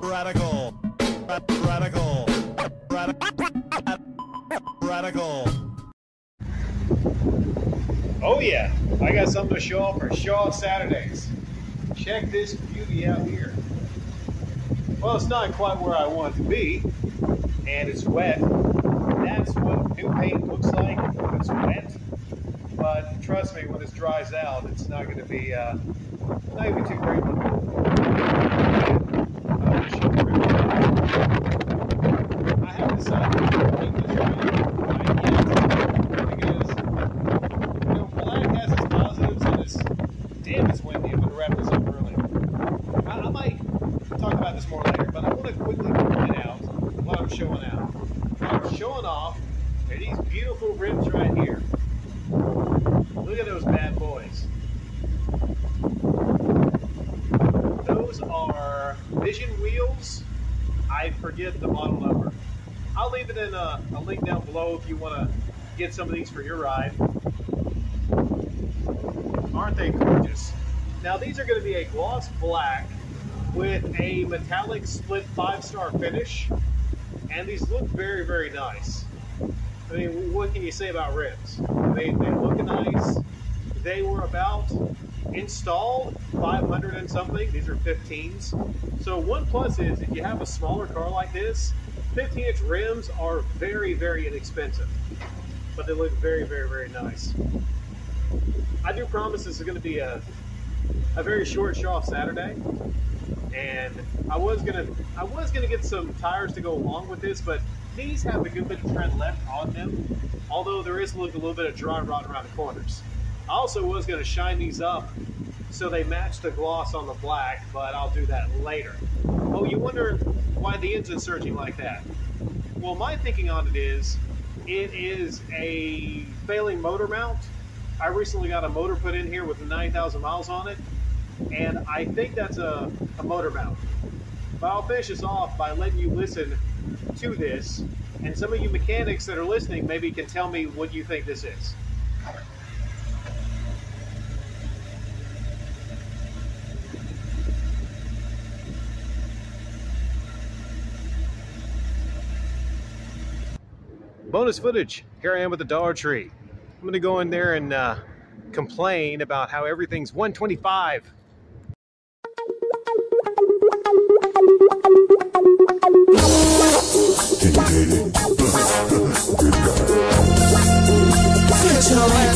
Radical. Radical. Radical. Oh yeah, I got something to show off for Show Off Saturdays. Check this beauty out here. Well, it's not quite where I want it to be, and it's wet. That's what new paint looks like when it's wet. But trust me, when it dries out, it's not going to be uh, not even too great looking. Uh, show you real quick. I haven't decided to paint this right yet because you know, black has its positives and it's damn it's windy. I'm gonna wrap this up early. I, I might talk about this more later, but I want to quickly point out what I'm showing out. I'm showing off these beautiful rims right here. Look at those bad boys. Those are Vision wheels. I forget the model number. I'll leave it in a, a link down below if you want to get some of these for your ride. Aren't they gorgeous? Now these are going to be a gloss black with a metallic split five star finish, and these look very very nice. I mean, what can you say about rims? They, they look nice. They were about installed 500 and something. These are 15s. So one plus is if you have a smaller car like this, 15 inch rims are very very inexpensive, but they look very very very nice. I do promise this is going to be a, a very short show off Saturday, and I was gonna I was gonna get some tires to go along with this, but these have a good bit of tread left on them. Although there is a little, a little bit of dry rot around the corners. I also was gonna shine these up so they match the gloss on the black, but I'll do that later. Oh, you wonder why the engine's surging like that? Well, my thinking on it is, it is a failing motor mount. I recently got a motor put in here with 9,000 miles on it, and I think that's a, a motor mount. But I'll finish this off by letting you listen to this, and some of you mechanics that are listening maybe can tell me what you think this is. Bonus footage. Here I am with the Dollar Tree. I'm going to go in there and uh, complain about how everything's 125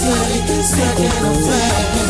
take a second of.